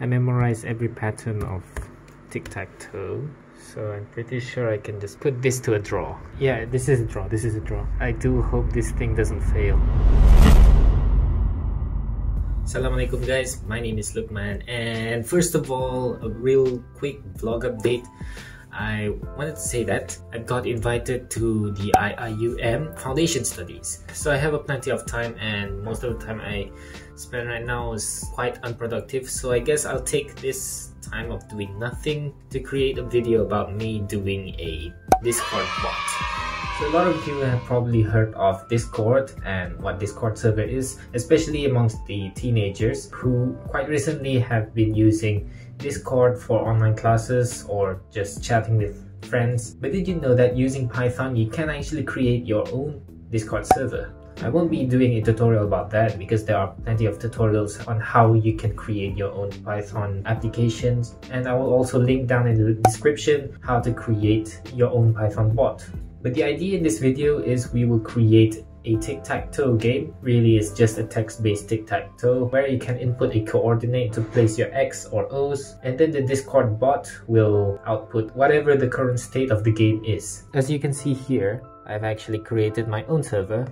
I memorize every pattern of tic-tac-toe so I'm pretty sure I can just put this to a draw. Yeah this is a draw this is a draw. I do hope this thing doesn't fail. Assalamualaikum guys. My name is Lukman and first of all a real quick vlog update I wanted to say that I got invited to the IIUM Foundation Studies. So I have a plenty of time and most of the time I spend right now is quite unproductive. So I guess I'll take this time of doing nothing to create a video about me doing a Discord bot. So a lot of you have probably heard of Discord and what Discord server is, especially amongst the teenagers who quite recently have been using Discord for online classes or just chatting with friends. But did you know that using Python you can actually create your own Discord server? I won't be doing a tutorial about that because there are plenty of tutorials on how you can create your own Python applications and I will also link down in the description how to create your own Python bot. But the idea in this video is we will create a tic-tac-toe game really is just a text-based tic-tac-toe where you can input a coordinate to place your X or O's and then the Discord bot will output whatever the current state of the game is. As you can see here, I've actually created my own server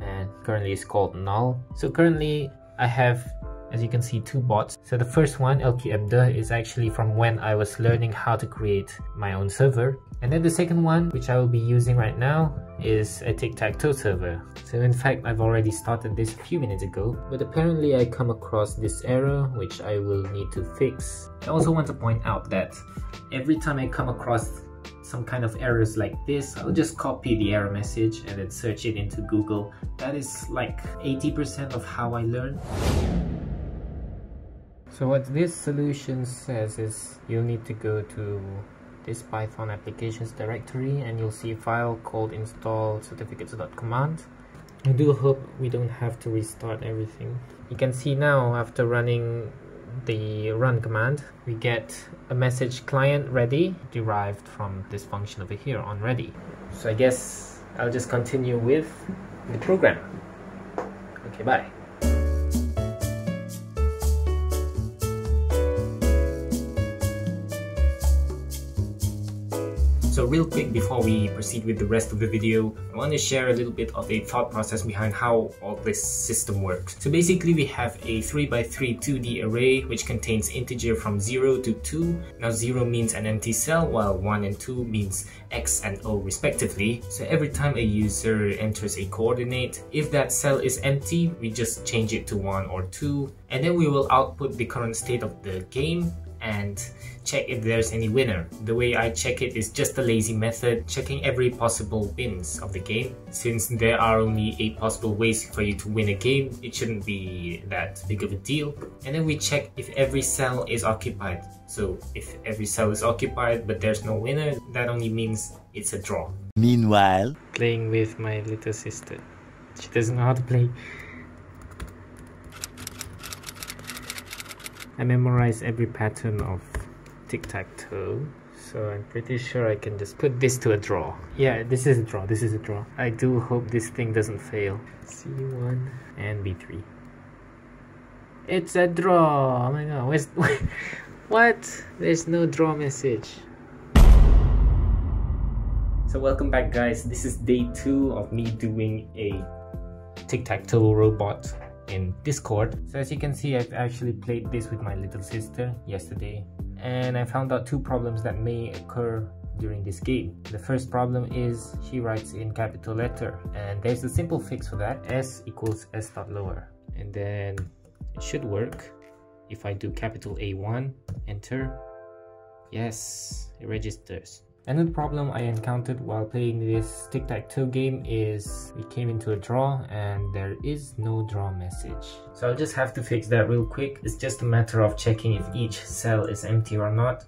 and currently it's called null. So currently I have as you can see two bots. So the first one, LQMD, is actually from when I was learning how to create my own server. And then the second one, which I will be using right now, is a tic-tac-toe server. So in fact, I've already started this a few minutes ago, but apparently I come across this error, which I will need to fix. I also want to point out that every time I come across some kind of errors like this, I'll just copy the error message and then search it into Google. That is like 80% of how I learn. So what this solution says is you'll need to go to this python applications directory and you'll see a file called install certificates.command I do hope we don't have to restart everything. You can see now after running the run command we get a message client ready derived from this function over here on ready. So I guess I'll just continue with the program. Okay bye So real quick before we proceed with the rest of the video, I want to share a little bit of a thought process behind how all this system works. So basically we have a 3x3 2D array which contains integer from 0 to 2. Now 0 means an empty cell while 1 and 2 means x and o respectively. So every time a user enters a coordinate, if that cell is empty, we just change it to 1 or 2 and then we will output the current state of the game and check if there's any winner. The way I check it is just a lazy method, checking every possible wins of the game. Since there are only 8 possible ways for you to win a game, it shouldn't be that big of a deal. And then we check if every cell is occupied. So if every cell is occupied but there's no winner, that only means it's a draw. Meanwhile, playing with my little sister. She doesn't know how to play. I memorize every pattern of tic-tac-toe so I'm pretty sure I can just put this to a draw. Yeah, this is a draw, this is a draw. I do hope this thing doesn't fail. C1 and B3. It's a draw! Oh my god, where's... what? There's no draw message. So welcome back guys, this is day 2 of me doing a tic-tac-toe robot in Discord. So as you can see, I've actually played this with my little sister yesterday and I found out two problems that may occur during this game. The first problem is she writes in capital letter and there's a simple fix for that. S equals S dot lower and then it should work if I do capital A1, enter. Yes, it registers. Another problem I encountered while playing this tic-tac-toe game is we came into a draw and there is no draw message. So I'll just have to fix that real quick. It's just a matter of checking if each cell is empty or not.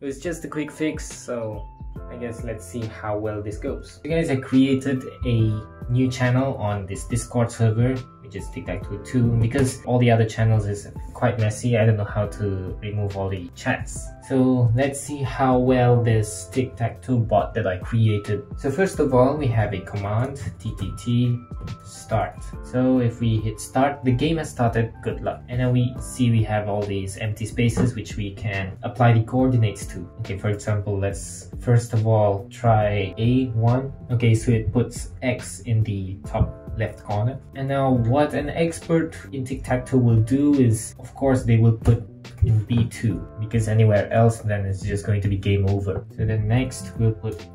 It was just a quick fix, so I guess let's see how well this goes. So guys, I created a new channel on this Discord server which is tic-tac-toe 2 because all the other channels is quite messy. I don't know how to remove all the chats. So let's see how well this tic-tac-toe bot that I created. So first of all, we have a command, ttt start. So if we hit start, the game has started, good luck. And then we see we have all these empty spaces which we can apply the coordinates to. Okay, for example, let's first of all try A1. Okay, so it puts X in the top left corner. And now what an expert in tic-tac-toe will do is, of course, they will put in B2 because anywhere else then it's just going to be game over. So then next we'll put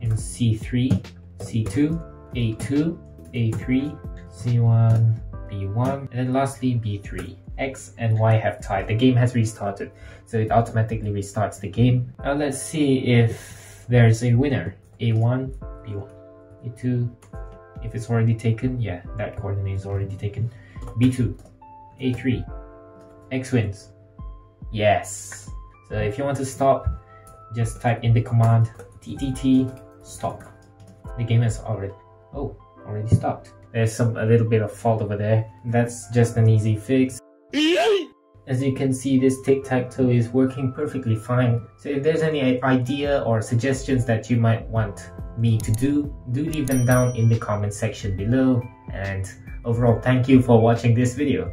in C3, C2, A2, A3, C1, B1, and then lastly B3. X and Y have tied. The game has restarted, so it automatically restarts the game. Now let's see if there's a winner. A1, B1, A2, if it's already taken, yeah, that coordinate is already taken. B2, A3, X wins. Yes. So if you want to stop, just type in the command ttt stop. The game has already, oh, already stopped. There's some a little bit of fault over there. That's just an easy fix. As you can see, this tic-tac-toe is working perfectly fine. So if there's any idea or suggestions that you might want me to do, do leave them down in the comment section below. And overall, thank you for watching this video.